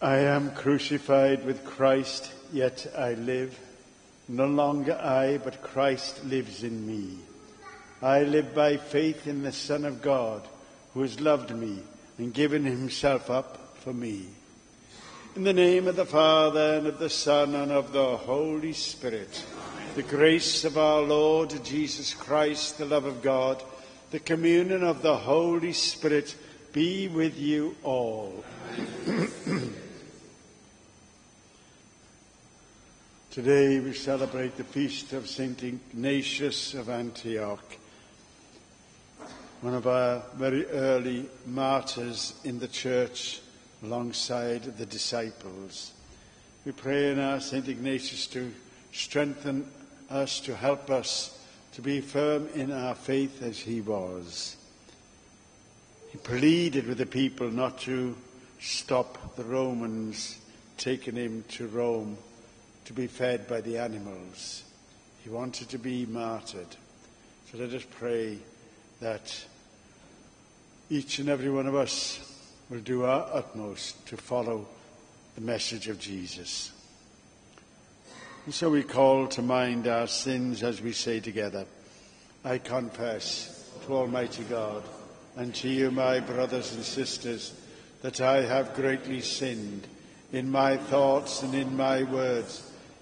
I am crucified with Christ, yet I live. No longer I, but Christ lives in me. I live by faith in the Son of God, who has loved me and given himself up for me. In the name of the Father, and of the Son, and of the Holy Spirit, the grace of our Lord Jesus Christ, the love of God, the communion of the Holy Spirit be with you all. Today we celebrate the feast of St. Ignatius of Antioch, one of our very early martyrs in the church alongside the disciples. We pray and ask St. Ignatius to strengthen us, to help us to be firm in our faith as he was. He pleaded with the people not to stop the Romans taking him to Rome to be fed by the animals. He wanted to be martyred. So let us pray that each and every one of us will do our utmost to follow the message of Jesus. And so we call to mind our sins as we say together, I confess to Almighty God and to you, my brothers and sisters, that I have greatly sinned in my thoughts and in my words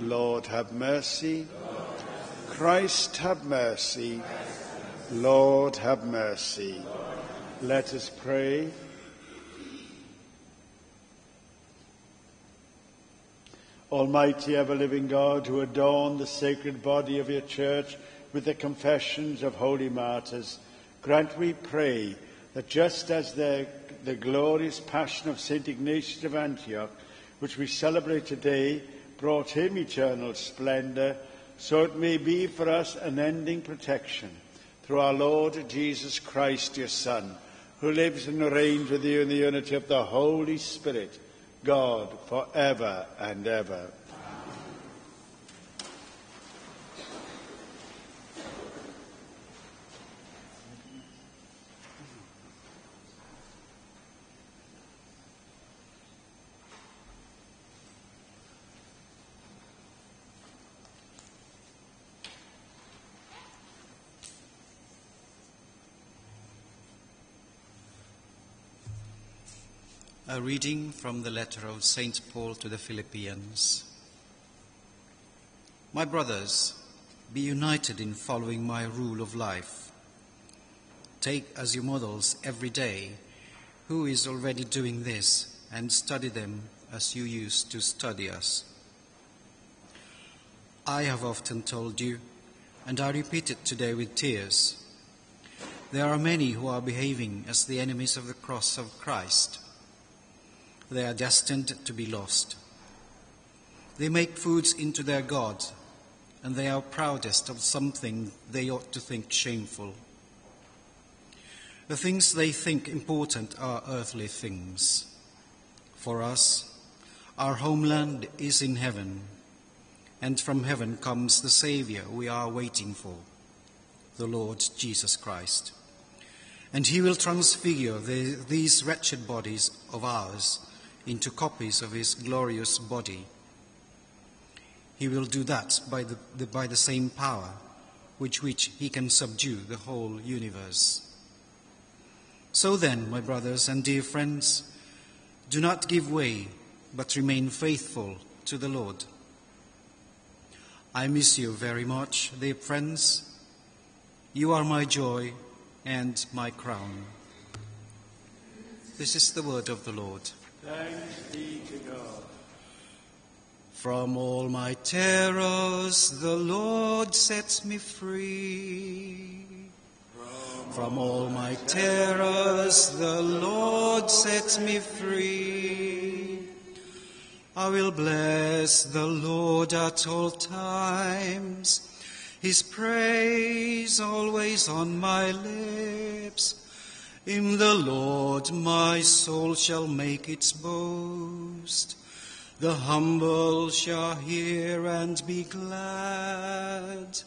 Lord, have mercy. Christ, have mercy. Lord, have mercy. Let us pray. Almighty, ever living God, who adorn the sacred body of your church with the confessions of holy martyrs, grant, we pray, that just as the, the glorious passion of St. Ignatius of Antioch, which we celebrate today, brought him eternal splendor, so it may be for us unending protection through our Lord Jesus Christ, your Son, who lives and reigns with you in the unity of the Holy Spirit, God, for ever and ever. A reading from the letter of St. Paul to the Philippians. My brothers, be united in following my rule of life. Take as your models every day who is already doing this and study them as you used to study us. I have often told you, and I repeat it today with tears. There are many who are behaving as the enemies of the cross of Christ they are destined to be lost. They make foods into their gods, and they are proudest of something they ought to think shameful. The things they think important are earthly things. For us, our homeland is in heaven, and from heaven comes the Saviour we are waiting for, the Lord Jesus Christ. And he will transfigure the, these wretched bodies of ours into copies of his glorious body. He will do that by the, the, by the same power with which he can subdue the whole universe. So then, my brothers and dear friends, do not give way, but remain faithful to the Lord. I miss you very much, dear friends. You are my joy and my crown. This is the word of the Lord. Thanks be to God. From all my terrors, the Lord sets me free. From all my terrors, the Lord sets me free. I will bless the Lord at all times, his praise always on my lips. In the Lord my soul shall make its boast. The humble shall hear and be glad.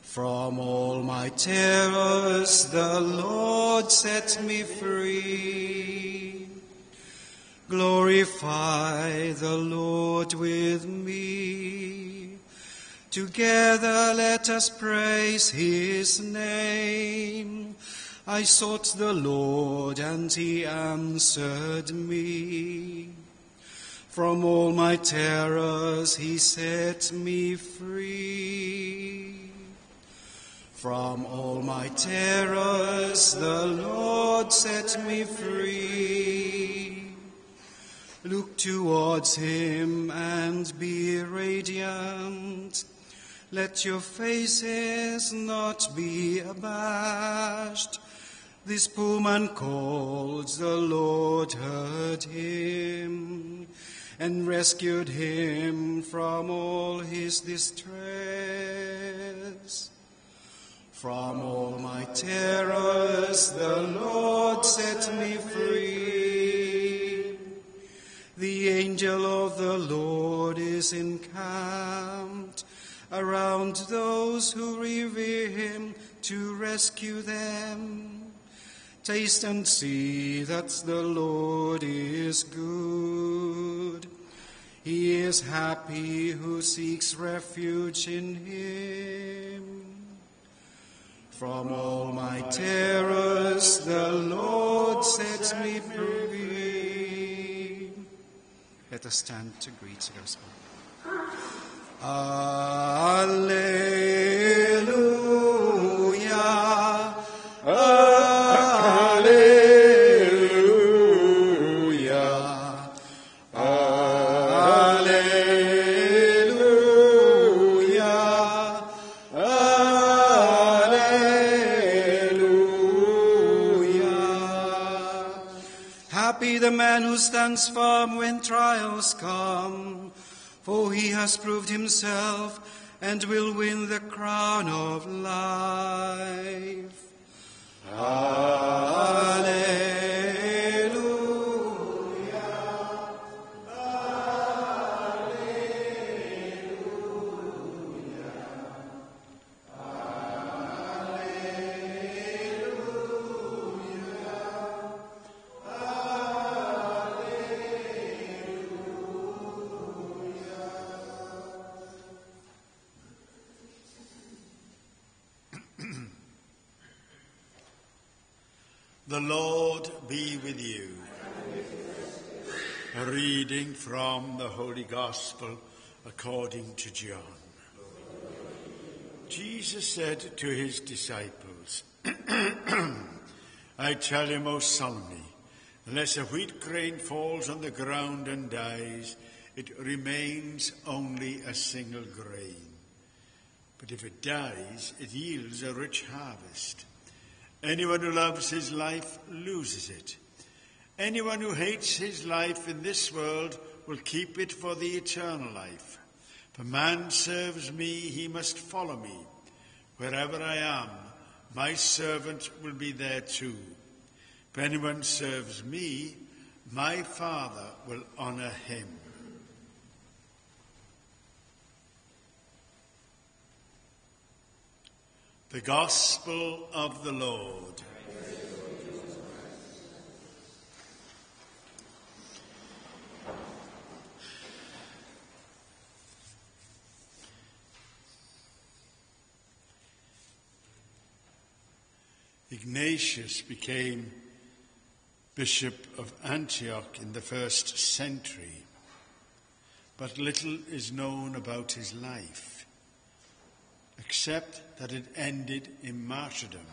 From all my terrors the Lord set me free. Glorify the Lord with me. Together let us praise his name. I sought the Lord and he answered me. From all my terrors he set me free. From all my terrors the Lord set me free. Look towards him and be radiant. Let your faces not be abashed. This poor man called, the Lord heard him and rescued him from all his distress. From all my terrors the Lord set me free. The angel of the Lord is encamped around those who revere him to rescue them. Taste and see that the Lord is good. He is happy who seeks refuge in him. From all my terrors the Lord sets me free. Let us stand to greet the gospel. Alleluia. Stands firm when trials come, for he has proved himself and will win the crown of life. The Lord be with you. A reading from the Holy Gospel according to John. Jesus said to his disciples, I tell you most solemnly, unless a wheat grain falls on the ground and dies, it remains only a single grain. But if it dies, it yields a rich harvest. Anyone who loves his life loses it. Anyone who hates his life in this world will keep it for the eternal life. If a man serves me, he must follow me. Wherever I am, my servant will be there too. If anyone serves me, my Father will honor him. The Gospel of the Lord. Ignatius became Bishop of Antioch in the first century, but little is known about his life, except that it ended in martyrdom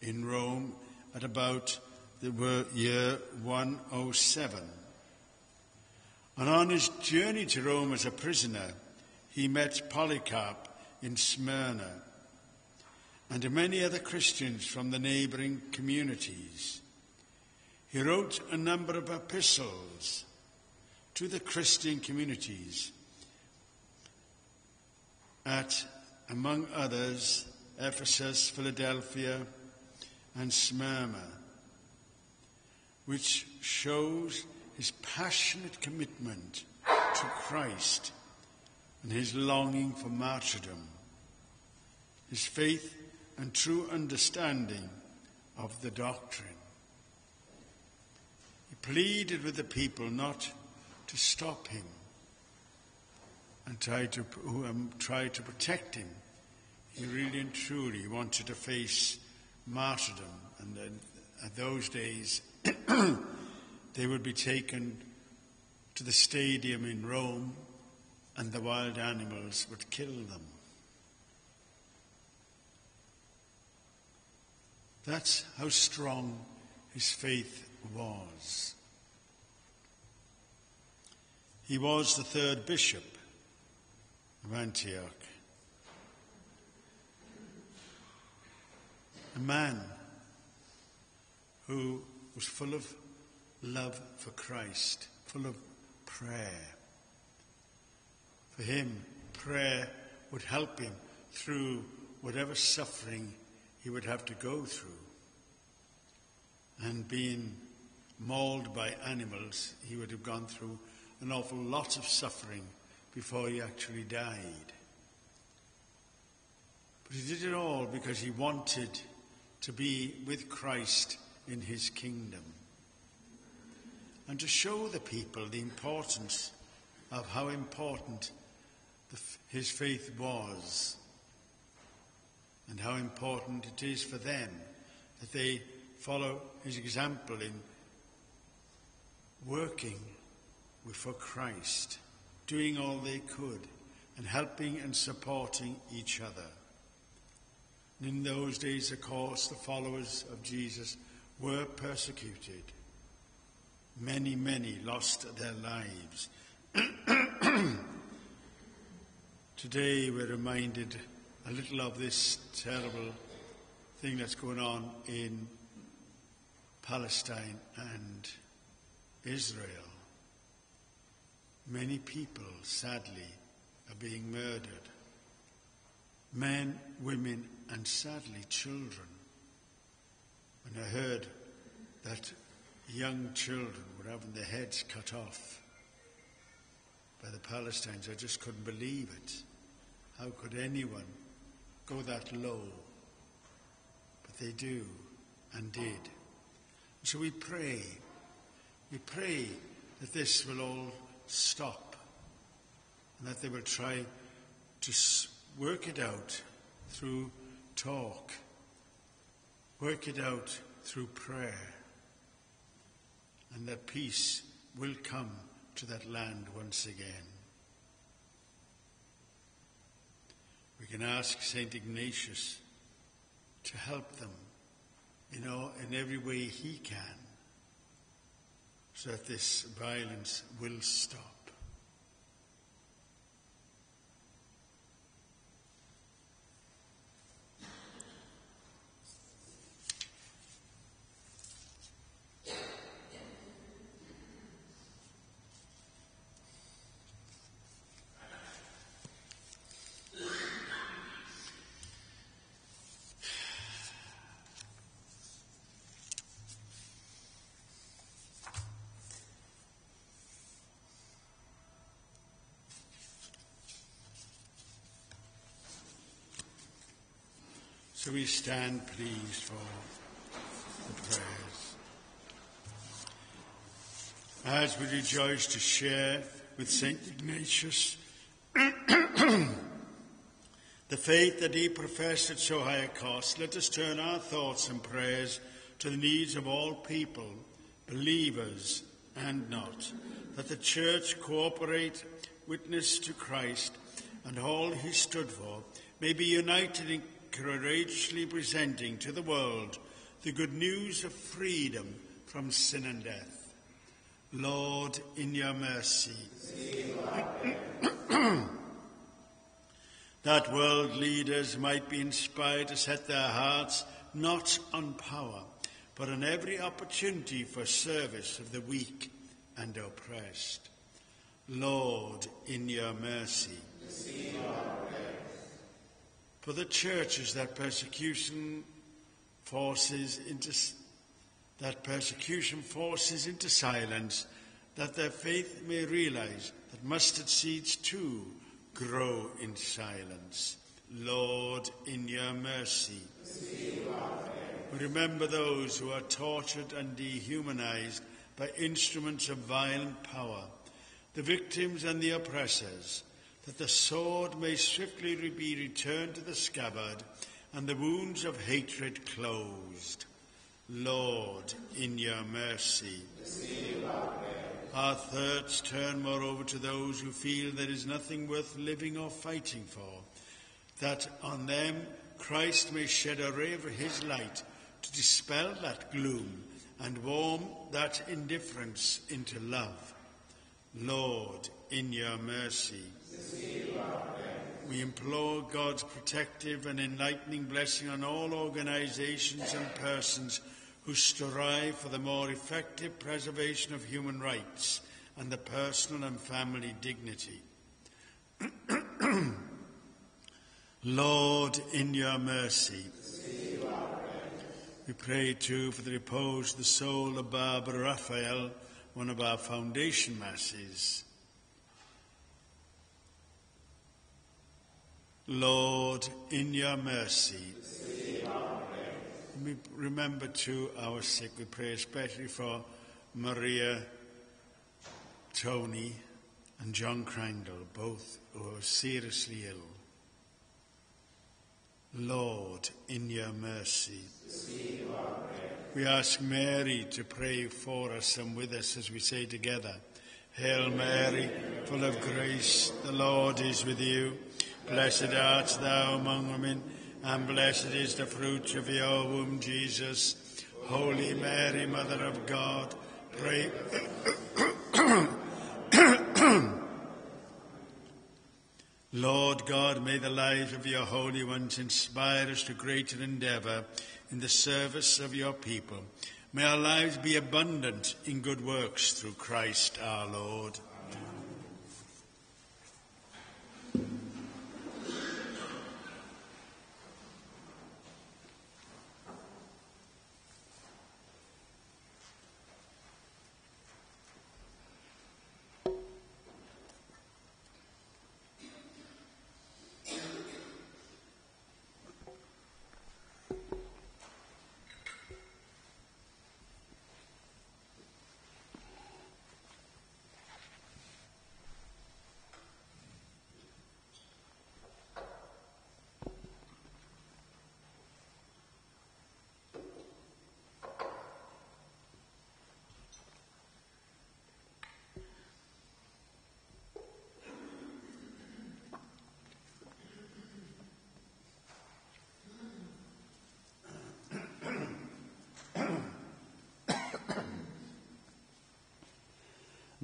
in Rome at about the year 107. And on his journey to Rome as a prisoner, he met Polycarp in Smyrna and many other Christians from the neighboring communities. He wrote a number of epistles, to the Christian communities at, among others, Ephesus, Philadelphia, and Smyrna, which shows his passionate commitment to Christ and his longing for martyrdom, his faith and true understanding of the doctrine. He pleaded with the people not to stop him and try to, um, try to protect him. He really and truly wanted to face martyrdom. And then, at those days, they would be taken to the stadium in Rome, and the wild animals would kill them. That's how strong his faith was. He was the third bishop of Antioch. A man who was full of love for Christ, full of prayer. For him, prayer would help him through whatever suffering he would have to go through. And being mauled by animals, he would have gone through an awful lot of suffering before he actually died. But he did it all because he wanted to be with Christ in his kingdom and to show the people the importance of how important the, his faith was and how important it is for them that they follow his example in working for Christ, doing all they could, and helping and supporting each other. And in those days, of course, the followers of Jesus were persecuted. Many, many lost their lives. Today, we're reminded a little of this terrible thing that's going on in Palestine and Israel. Many people, sadly, are being murdered. Men, women, and sadly children. When I heard that young children were having their heads cut off by the Palestinians, I just couldn't believe it. How could anyone go that low? But they do and did. So we pray. We pray that this will all stop and that they will try to work it out through talk, work it out through prayer, and that peace will come to that land once again. We can ask St. Ignatius to help them, you know, in every way he can, so that this violence will stop. We stand pleased for the prayers. As we rejoice to share with St. Ignatius the faith that he professed at so high a cost, let us turn our thoughts and prayers to the needs of all people, believers and not, that the Church cooperate, witness to Christ, and all he stood for may be united in courageously presenting to the world the good news of freedom from sin and death. Lord, in your mercy, that world leaders might be inspired to set their hearts not on power, but on every opportunity for service of the weak and oppressed. Lord, in your mercy. For the churches that persecution forces into that persecution forces into silence, that their faith may realize that mustard seeds too grow in silence. Lord, in your mercy. Remember those who are tortured and dehumanized by instruments of violent power, the victims and the oppressors, that the sword may swiftly be returned to the scabbard and the wounds of hatred closed. Lord, in your mercy. Our thoughts turn moreover to those who feel there is nothing worth living or fighting for, that on them Christ may shed a ray of his light to dispel that gloom and warm that indifference into love. Lord, in your mercy. We implore God's protective and enlightening blessing on all organizations and persons who strive for the more effective preservation of human rights and the personal and family dignity. Lord, in your mercy. We pray too for the repose of the soul of Barbara Raphael, one of our foundation masses. Lord, in your mercy. We remember too our sick. We pray especially for Maria, Tony, and John Crandall, both who are seriously ill. Lord, in your mercy. We ask Mary to pray for us and with us as we say together, Hail Mary, full of grace, the Lord is with you. Blessed art thou among women and blessed is the fruit of your womb, Jesus. Holy Mary, Mother of God, pray. Lord God, may the lives of your holy ones inspire us to greater endeavor in the service of your people. May our lives be abundant in good works through Christ our Lord.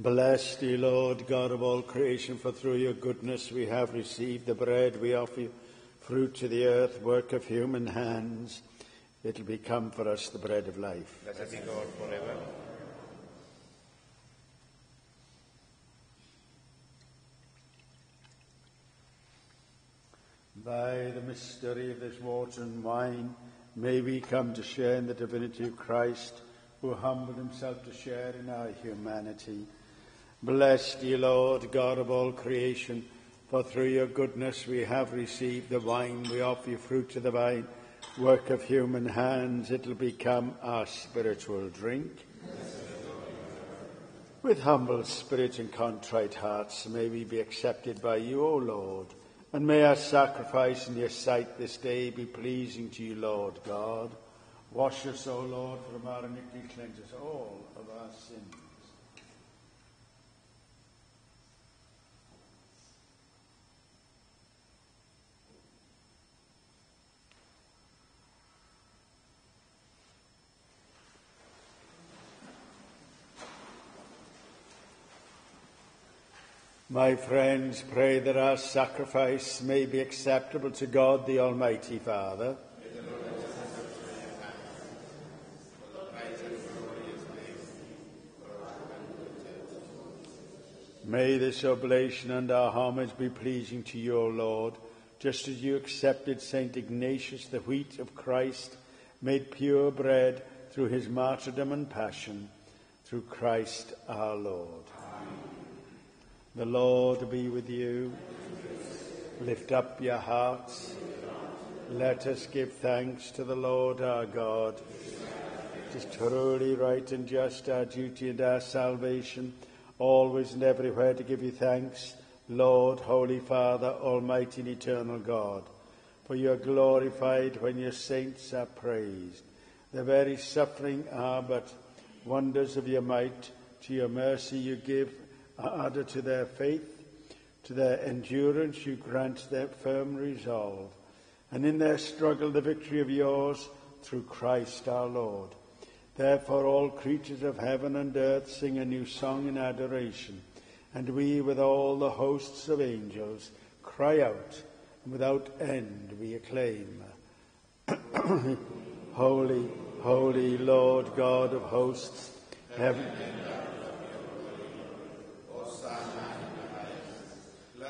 Bless thee, Lord, God of all creation, for through your goodness we have received the bread we offer you, fruit to the earth, work of human hands. It'll become for us the bread of life. Blessed be God forever. By the mystery of this water and wine, may we come to share in the divinity of Christ, who humbled himself to share in our humanity. Bless thee, Lord, God of all creation, for through your goodness we have received the wine. We offer you fruit of the vine, work of human hands. It'll become our spiritual drink. With humble spirit and contrite hearts, may we be accepted by you, O Lord. And may our sacrifice in your sight this day be pleasing to you, Lord God. Wash us, O Lord, from our iniquity, cleanse us all of our sins. My friends, pray that our sacrifice may be acceptable to God the Almighty Father. May this oblation and our homage be pleasing to your Lord, just as you accepted St. Ignatius, the wheat of Christ, made pure bread through his martyrdom and passion, through Christ our Lord. The Lord be with you. Lift up your hearts. Let us give thanks to the Lord our God. It is truly right and just our duty and our salvation, always and everywhere to give you thanks, Lord, Holy Father, Almighty and Eternal God. For you are glorified when your saints are praised. The very suffering are but wonders of your might. To your mercy you give added to their faith. To their endurance you grant their firm resolve. And in their struggle the victory of yours through Christ our Lord. Therefore all creatures of heaven and earth sing a new song in adoration. And we with all the hosts of angels cry out, and without end we acclaim. holy, holy Lord God of hosts, heaven.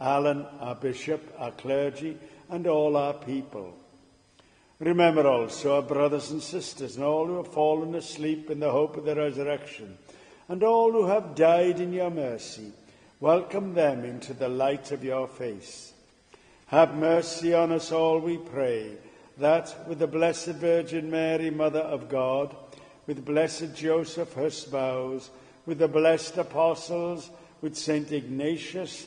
Alan, our bishop, our clergy, and all our people. Remember also our brothers and sisters and all who have fallen asleep in the hope of the resurrection, and all who have died in your mercy. Welcome them into the light of your face. Have mercy on us all, we pray, that with the Blessed Virgin Mary, Mother of God, with blessed Joseph, her spouse, with the blessed apostles, with Saint Ignatius,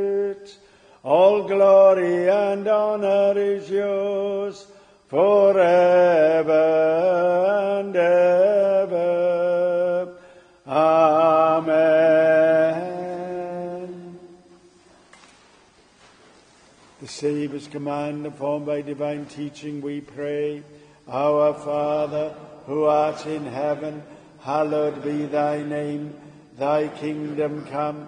all glory and honor is yours forever and ever. Amen. The Saviour's command, informed by divine teaching, we pray, Our Father, who art in heaven, hallowed be thy name. Thy kingdom come,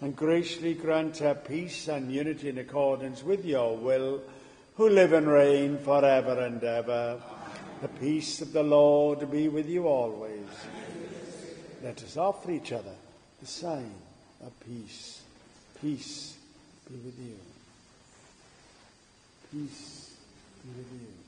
and graciously grant her peace and unity in accordance with your will, who live and reign for ever and ever. The peace of the Lord be with you always. Let us offer each other the sign of peace. Peace be with you. Peace be with you.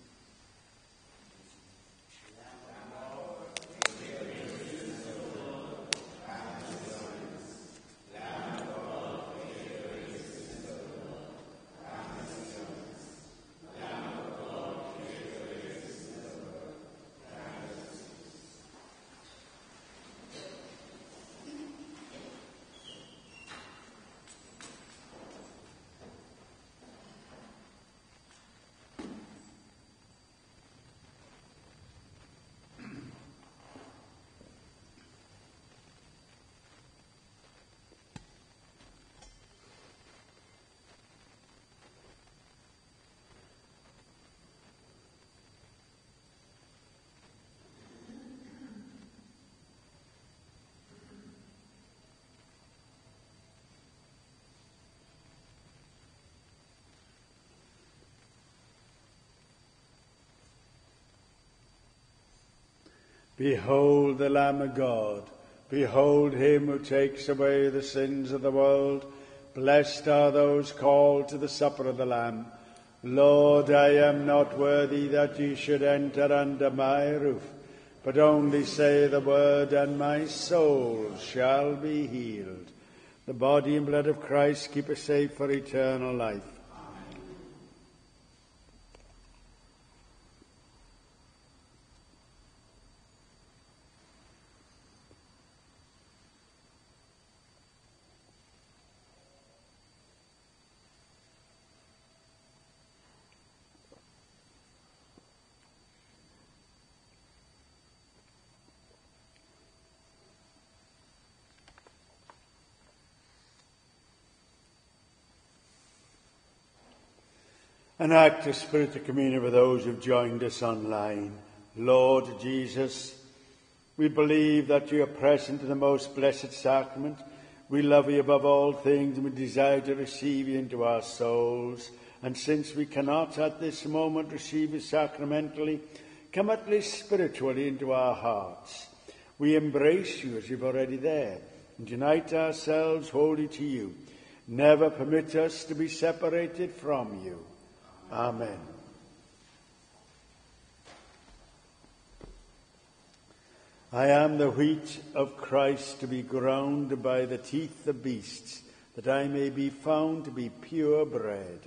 Behold the Lamb of God. Behold him who takes away the sins of the world. Blessed are those called to the supper of the Lamb. Lord, I am not worthy that you should enter under my roof, but only say the word, and my soul shall be healed. The body and blood of Christ keep us safe for eternal life. An act of spiritual communion with those who've joined us online. Lord Jesus, we believe that you are present in the most blessed sacrament. We love you above all things and we desire to receive you into our souls. And since we cannot at this moment receive you sacramentally, come at least spiritually into our hearts. We embrace you as you've already there and unite ourselves wholly to you. Never permit us to be separated from you. Amen. I am the wheat of Christ to be ground by the teeth of beasts, that I may be found to be pure bread.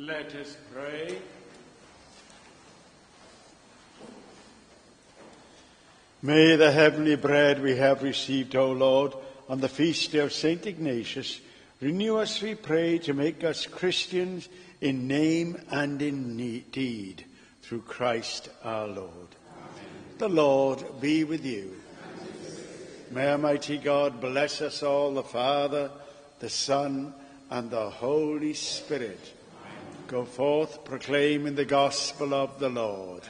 Let us pray. May the heavenly bread we have received, O Lord, on the feast day of St. Ignatius, renew us, we pray, to make us Christians in name and in deed, through Christ our Lord. Amen. The Lord be with you. May Almighty God bless us all, the Father, the Son, and the Holy Spirit. Go forth proclaiming the gospel of the Lord.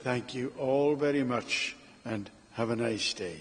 Thank you all very much and have a nice day.